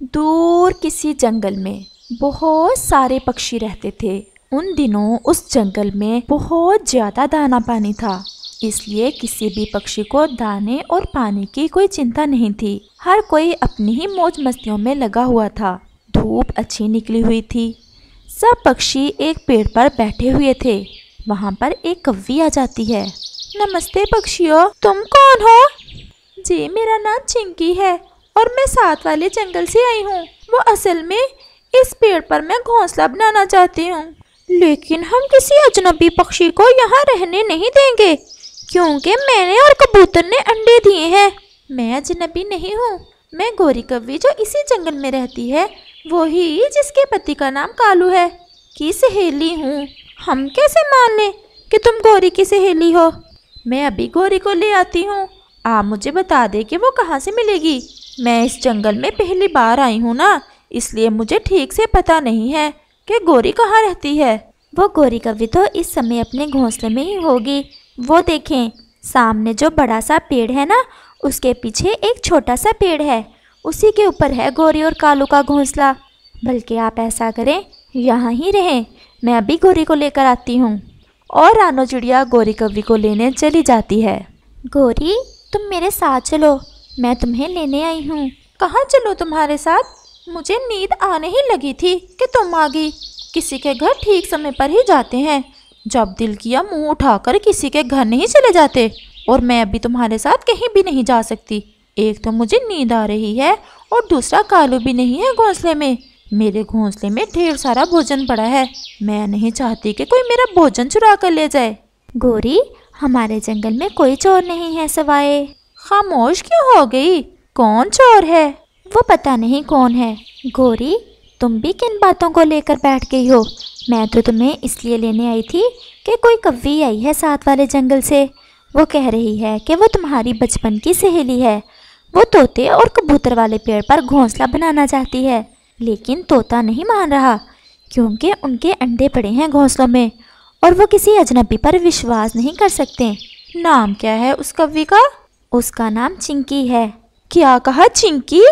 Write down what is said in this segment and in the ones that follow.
दूर किसी जंगल में बहुत सारे पक्षी रहते थे। उन दिनों उस जंगल में बहुत ज़्यादा दाना पानी था, इसलिए किसी भी पक्षी को दाने और पानी की कोई चिंता नहीं थी। हर कोई अपनी ही मौज मस्तियों में लगा हुआ था। धूप अच्छी निकली हुई थी। सब पक्षी एक पेड़ पर बैठे हुए थे। वहाँ पर एक कव्वी आ जाती है। नमस्ते पक्षियों, तुम कौन हो? जी, मेरा नाम चिंकी है। और मैं साथ वाले जंगल से आई हूँ। वो असल में इस पेड़ पर मैं घोंसला बनाना चाहती हूँ। लेकिन हम किसी अजनबी पक्षी को यहाँ रहने नहीं देंगे, क्योंकि मैंने और कबूतर ने अंडे दिए हैं। मैं अजनबी नहीं हूँ। मैं गोरी कव्वी जो इसी जंगल में रहती है, वो ही जिसके पति का नाम कालू है, की सहेली हूँ। हम कैसे मान लें कि तुम गोरी की सहेली हो? मैं अभी गोरी को ले आती हूँ। आप मुझे बता दे कि वो कहाँ से मिलेगी। मैं इस जंगल में पहली बार आई हूँ ना, इसलिए मुझे ठीक से पता नहीं है कि गोरी कहाँ रहती है। वो गोरी कवि तो इस समय अपने घोंसले में ही होगी। वो देखें, सामने जो बड़ा सा पेड़ है ना, उसके पीछे एक छोटा सा पेड़ है। उसी के ऊपर है गोरी और कालू का घोंसला। बल्कि आप ऐसा करें, यहाँ ही रहें। मैं अभी गोरी को लेकर आती हूँ। और रानो चिड़िया गोरी कवि को लेने चली जाती है। गोरी, तुम मेरे साथ चलो। मैं तुम्हें लेने आई हूँ। कहाँ चलो तुम्हारे साथ? मुझे नींद आने ही लगी थी कि तुम आ गई। किसी के घर ठीक समय पर ही जाते हैं। जब दिल किया मुँह उठाकर किसी के घर नहीं चले जाते, और मैं अभी तुम्हारे साथ कहीं भी नहीं जा सकती। एक तो मुझे नींद आ रही है, और दूसरा कालू भी नहीं है घोंसले में। मेरे घोंसले में ढेर सारा भोजन पड़ा है। मैं नहीं चाहती कि कोई मेरा भोजन चुरा कर ले जाए। गोरी, हमारे जंगल में कोई चोर नहीं है सवाए। खामोश क्यों हो गई? कौन चोर है? वो पता नहीं कौन है। गोरी, तुम भी किन बातों को लेकर बैठ गई हो? मैं तो तुम्हें इसलिए लेने आई थी कि कोई कव्वी आई है साथ वाले जंगल से। वो कह रही है कि वो तुम्हारी बचपन की सहेली है। वो तोते और कबूतर वाले पेड़ पर घोंसला बनाना चाहती है, लेकिन तोता नहीं मान रहा, क्योंकि उनके अंडे पड़े हैं घोंसलों में, और वो किसी अजनबी पर विश्वास नहीं कर सकते। नाम क्या है उस कव्वी का? उसका नाम चिंकी है। क्या कहा चिंकी?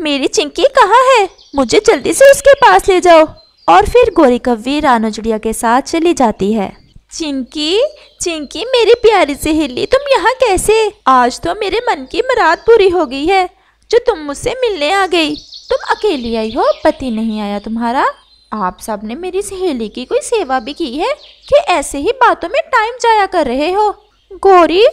मेरी चिंकी कहाँ है? मुझे जल्दी से उसके पास ले जाओ। और फिर गोरी कव्वी रानो चिड़िया के साथ चली जाती है। चिंकी चिंकी मेरी प्यारी सहेली, तुम यहाँ कैसे? आज तो मेरे मन की मुराद पूरी हो गई है, जो तुम मुझसे मिलने आ गई। तुम अकेली आई हो, पति नहीं आया तुम्हारा। आप सबने मेरी सहेली की कोई सेवा भी की है कि ऐसे ही बातों में टाइम जाया कर रहे हो। गोरी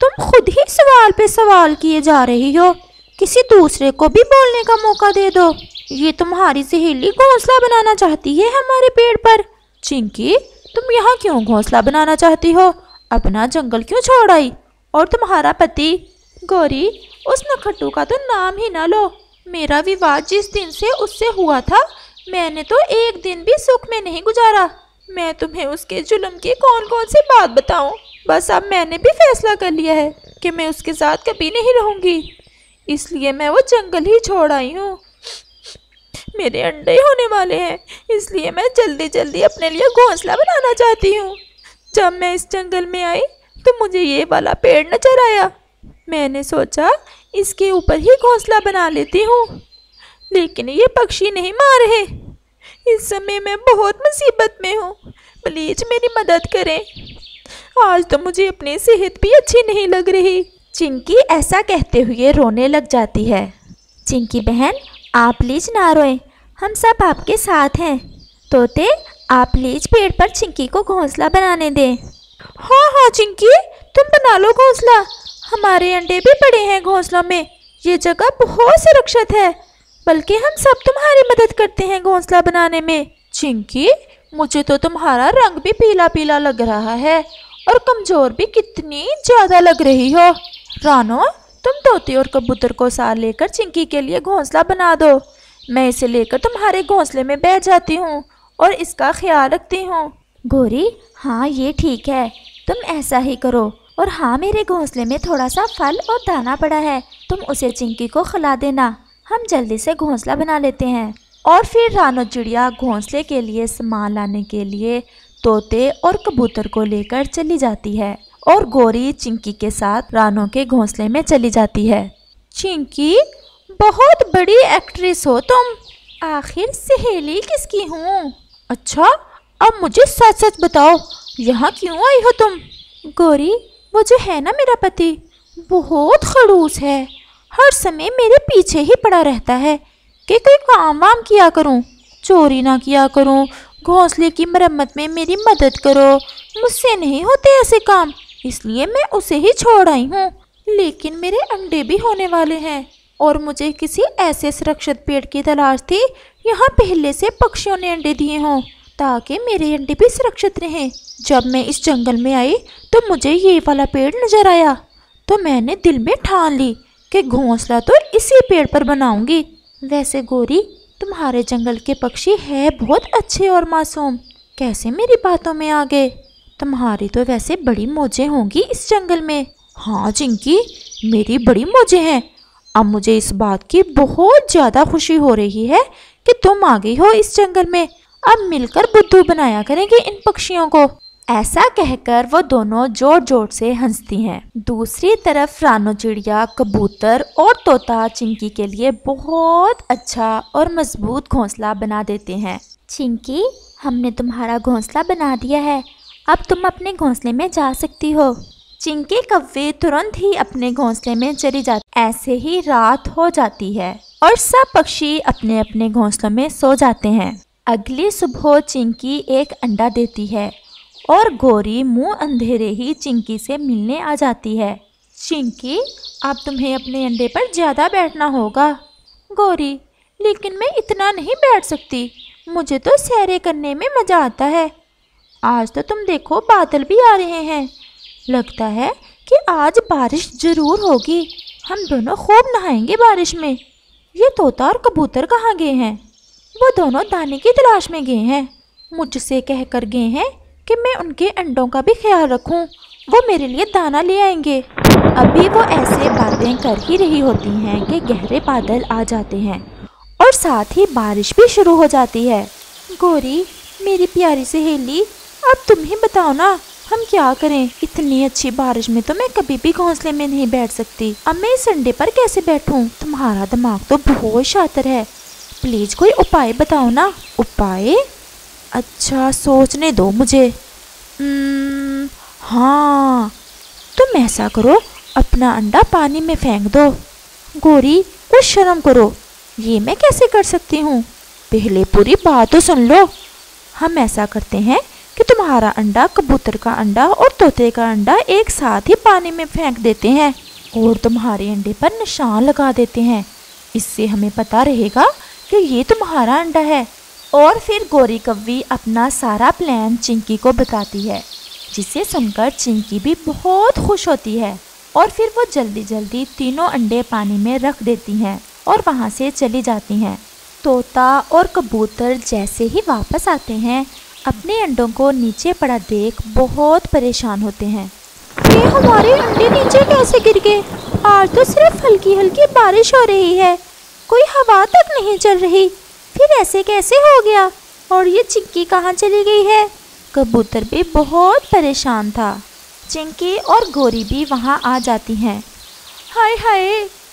तुम खुद ही सवाल पे सवाल किए जा रही हो। किसी दूसरे को भी बोलने का मौका दे दो। ये तुम्हारी सहेली घोंसला बनाना चाहती है हमारे पेड़ पर। चिंकी, तुम यहाँ क्यों घोंसला बनाना चाहती हो? अपना जंगल क्यों छोड़ आई? और तुम्हारा पति? गौरी, उस नखट्टू का तो नाम ही ना लो। मेरा विवाह जिस दिन से उससे हुआ था, मैंने तो एक दिन भी सुख में नहीं गुजारा। मैं तुम्हें उसके जुल्म की कौन कौन सी बात बताऊँ? बस अब मैंने भी फैसला कर लिया है कि मैं उसके साथ कभी नहीं रहूँगी। इसलिए मैं वो जंगल ही छोड़ आई हूँ। मेरे अंडे होने वाले हैं, इसलिए मैं जल्दी जल्दी अपने लिए घोंसला बनाना चाहती हूँ। जब मैं इस जंगल में आई तो मुझे ये वाला पेड़ नज़र आया। मैंने सोचा, इसके ऊपर ही घोंसला बना लेती हूँ। लेकिन ये पक्षी नहीं मार रहे। इस समय मैं बहुत मुसीबत में हूँ। प्लीज़ मेरी मदद करें। आज तो मुझे अपनी सेहत भी अच्छी नहीं लग रही। चिंकी ऐसा कहते हुए रोने लग जाती है। चिंकी बहन आप प्लीज़ ना रोए। हम सब आपके साथ हैं। तोते आप प्लीज़ पेड़ पर चिंकी को घोंसला बनाने दें। हाँ हाँ चिंकी तुम बना लो घोंसला। हमारे अंडे भी पड़े हैं घोंसलों में। ये जगह बहुत सुरक्षित है। बल्कि हम सब तुम्हारी मदद करते हैं घोंसला बनाने में। चिंकी मुझे तो तुम्हारा रंग भी पीला पीला लग रहा है। और कमज़ोर भी कितनी ज़्यादा लग रही हो। रानो, तुम तोते और कबूतर को सार लेकर चिंकी के लिए घोंसला बना दो। मैं इसे लेकर तुम्हारे घोंसले में बैठ जाती हूँ और इसका ख्याल रखती हूँ। गोरी हाँ ये ठीक है। तुम ऐसा ही करो। और हाँ मेरे घोंसले में थोड़ा सा फल और दाना पड़ा है। तुम उसे चिंकी को खिला देना। हम जल्दी से घोंसला बना लेते हैं। और फिर रानो चिड़िया घोंसले के लिए सामान लाने के लिए तोते और कबूतर को लेकर चली जाती है और गोरी चिंकी के साथ रानो के घोंसले में चली जाती है। चिंकी, बहुत बड़ी एक्ट्रेस हो तुम। आखिर सहेली किसकी हूँ? अच्छा अब मुझे सच सच बताओ, यहाँ क्यों आई हो तुम? गोरी, वो जो है ना मेरा पति, बहुत खड़ूस है। हर समय मेरे पीछे ही पड़ा रहता है। कि कोई काम वाम किया करूँ, चोरी ना किया करूँ घोंसले की मरम्मत में मेरी मदद करो। मुझसे नहीं होते ऐसे काम, इसलिए मैं उसे ही छोड़ आई हूँ। लेकिन मेरे अंडे भी होने वाले हैं, और मुझे किसी ऐसे सुरक्षित पेड़ की तलाश थी, यहाँ पहले से पक्षियों ने अंडे दिए हों, ताकि मेरे अंडे भी सुरक्षित रहें। जब मैं इस जंगल में आई तो मुझे ये वाला पेड़ नज़र आया। तो मैंने दिल में ठान ली कि घोंसला तो इसी पेड़ पर बनाऊँगी। वैसे गोरी तुम्हारे जंगल के पक्षी है बहुत अच्छे और मासूम। कैसे मेरी बातों में आ गए? तुम्हारी तो वैसे बड़ी मौजें होंगी इस जंगल में। हाँ चिंकी मेरी बड़ी मौजें हैं। अब मुझे इस बात की बहुत ज़्यादा खुशी हो रही है कि तुम आ गई हो इस जंगल में। अब मिलकर बुद्धू बनाया करेंगे इन पक्षियों को। ऐसा कहकर वो दोनों ज़ोर ज़ोर से हंसती हैं। दूसरी तरफ़ रानो चिड़िया, कबूतर और तोता चिंकी के लिए बहुत अच्छा और मज़बूत घोंसला बना देते हैं। चिंकी, हमने तुम्हारा घोंसला बना दिया है। अब तुम अपने घोंसले में जा सकती हो। चिंकी कव्वे तुरंत ही अपने घोंसले में चली जाती ऐसे ही रात हो जाती है और सब पक्षी अपने अपने घोंसलों में सो जाते हैं। अगली सुबह चिंकी एक अंडा देती है और गोरी मुँह अंधेरे ही चिंकी से मिलने आ जाती है। चिंकी, अब तुम्हें अपने अंडे पर ज़्यादा बैठना होगा। गोरी, लेकिन मैं इतना नहीं बैठ सकती। मुझे तो सैरे करने में मज़ा आता है। आज तो तुम देखो बादल भी आ रहे हैं। लगता है कि आज बारिश ज़रूर होगी। हम दोनों खूब नहाएँगे बारिश में। ये तोता और कबूतर कहाँ गए हैं? वो दोनों दाने की तलाश में गए हैं। मुझसे कह कर गए हैं कि मैं उनके अंडों का भी ख्याल रखूँ। वो मेरे लिए दाना ले आएँगे। अभी वो ऐसे बातें कर ही रही होती हैं कि गहरे बादल आ जाते हैं और साथ ही बारिश भी शुरू हो जाती है। गोरी, मेरी प्यारी सहेली, अब तुम ही बताओ ना, हम क्या करें? इतनी अच्छी बारिश में तो मैं कभी भी घोंसले में नहीं बैठ सकती। अब मैं इस पर कैसे बैठूं? तुम्हारा दिमाग तो बहुत शातर है। प्लीज़ कोई उपाय बताओ ना। उपाय? अच्छा सोचने दो मुझे। हाँ तुम ऐसा करो, अपना अंडा पानी में फेंक दो। गोरी कुछ शर्म करो। ये मैं कैसे कर सकती हूँ? पहले पूरी बात तो सुन लो। हम ऐसा करते हैं कि तुम्हारा अंडा कबूतर का अंडा और तोते का अंडा एक साथ ही पानी में फेंक देते हैं और तुम्हारे अंडे पर निशान लगा देते हैं। इससे हमें पता रहेगा कि ये तुम्हारा अंडा है। और फिर गोरी कव्वी अपना सारा प्लान चिंकी को बताती है, जिसे सुनकर चिंकी भी बहुत खुश होती है और फिर वो जल्दी जल्दी तीनों अंडे पानी में रख देती हैं और वहाँ से चली जाती हैं। तोता और कबूतर जैसे ही वापस आते हैं, अपने अंडों को नीचे पड़ा देख बहुत परेशान होते हैं। ये हमारे अंडे नीचे कैसे गिर गए? आज तो सिर्फ़ हल्की हल्की बारिश हो रही है। कोई हवा तक नहीं चल रही। फिर ऐसे कैसे हो गया? और ये चिंकी कहाँ चली गई है? कबूतर भी बहुत परेशान था। चिंकी और गोरी भी वहाँ आ जाती हैं। हाय हाय,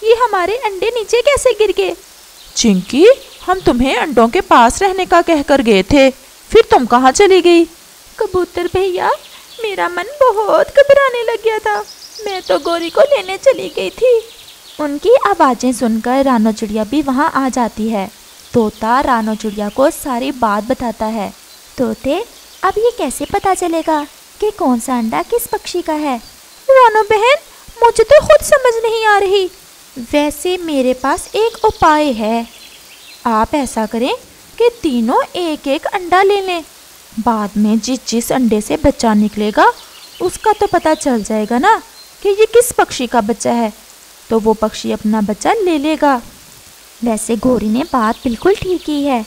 ये हमारे अंडे नीचे कैसे गिर गए? चिंकी, हम तुम्हें अंडों के पास रहने का कहकर गए थे। फिर तुम कहाँ चली गई? कबूतर भैया, मेरा मन बहुत घबराने लग गया था। मैं तो गोरी को लेने चली गई थी। उनकी आवाज़ें सुनकर रानो चिड़िया भी वहाँ आ जाती है। तोता रानो चिड़िया को सारी बात बताता है। तोते, अब ये कैसे पता चलेगा कि कौन सा अंडा किस पक्षी का है? रानो बहन, मुझे तो खुद समझ नहीं आ रही। वैसे मेरे पास एक उपाय है। आप ऐसा करें कि तीनों एक एक अंडा ले लें। बाद में जिस जिस अंडे से बच्चा निकलेगा, उसका तो पता चल जाएगा ना कि ये किस पक्षी का बच्चा है। तो वो पक्षी अपना बच्चा ले लेगा। वैसे गोरी ने बात बिल्कुल ठीक की है।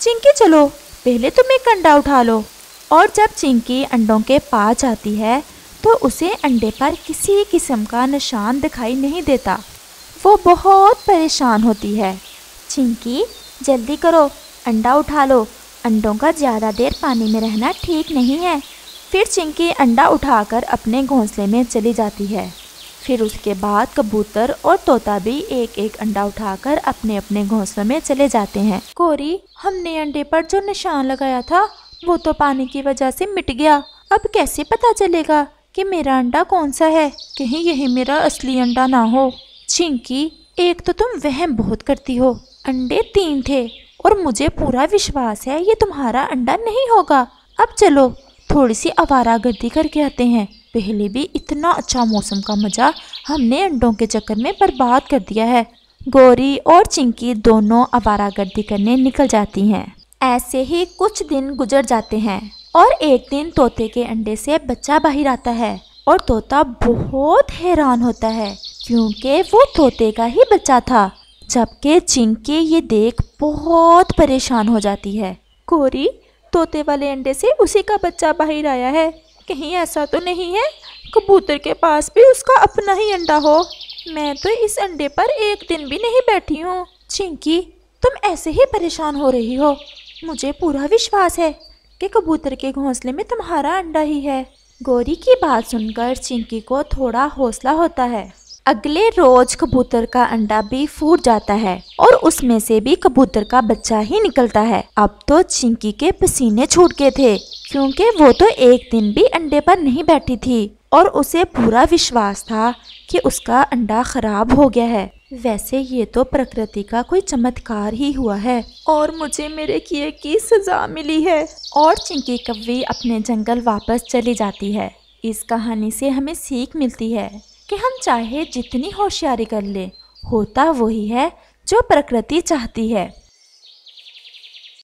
चिंकी चलो, पहले तुम एक अंडा उठा लो। और जब चिंकी अंडों के पास जाती है तो उसे अंडे पर किसी किस्म का निशान दिखाई नहीं देता। वो बहुत परेशान होती है। चिंकी, जल्दी करो, अंडा उठा लो। अंडों का ज़्यादा देर पानी में रहना ठीक नहीं है। फिर चिंकी अंडा उठाकर अपने घोंसले में चली जाती है। फिर उसके बाद कबूतर और तोता भी एक एक अंडा उठाकर अपने अपने घोंसलों में चले जाते हैं। कोरी, हमने अंडे पर जो निशान लगाया था, वो तो पानी की वजह से मिट गया। अब कैसे पता चलेगा कि मेरा अंडा कौन सा है? कहीं यही मेरा असली अंडा ना हो। चिंकी, एक तो तुम वहम बहुत करती हो। अंडे तीन थे, और मुझे पूरा विश्वास है ये तुम्हारा अंडा नहीं होगा। अब चलो, थोड़ी सी आवारा गर्दी करके आते हैं। पहले भी इतना अच्छा मौसम का मज़ा हमने अंडों के चक्कर में बर्बाद कर दिया है। गोरी और चिंकी दोनों आवारा गर्दी करने निकल जाती हैं। ऐसे ही कुछ दिन गुजर जाते हैं और एक दिन तोते के अंडे से बच्चा बाहर आता है और तोता बहुत हैरान होता है, क्योंकि वो तोते का ही बच्चा था, जबकि चिंकी ये देख बहुत परेशान हो जाती है। कोरी तोते वाले अंडे से उसी का बच्चा बाहर आया है। कहीं ऐसा तो नहीं है? कबूतर के पास भी उसका अपना ही अंडा हो। मैं तो इस अंडे पर एक दिन भी नहीं बैठी हूँ। चिंकी, तुम ऐसे ही परेशान हो रही हो। मुझे पूरा विश्वास है कि कबूतर के घोंसले में तुम्हारा अंडा ही है। गौरी की बात सुनकर चिंकी को थोड़ा हौसला होता है। अगले रोज कबूतर का अंडा भी फूट जाता है और उसमें से भी कबूतर का बच्चा ही निकलता है। अब तो चिंकी के पसीने छूट गए थे, क्योंकि वो तो एक दिन भी अंडे पर नहीं बैठी थी और उसे पूरा विश्वास था कि उसका अंडा खराब हो गया है। वैसे ये तो प्रकृति का कोई चमत्कार ही हुआ है और मुझे मेरे किए की सजा मिली है और चिंकी कव्वी अपने जंगल वापस चली जाती है। इस कहानी से हमें सीख मिलती है। कि हम चाहे जितनी होशियारी कर ले होता वही है जो प्रकृति चाहती है।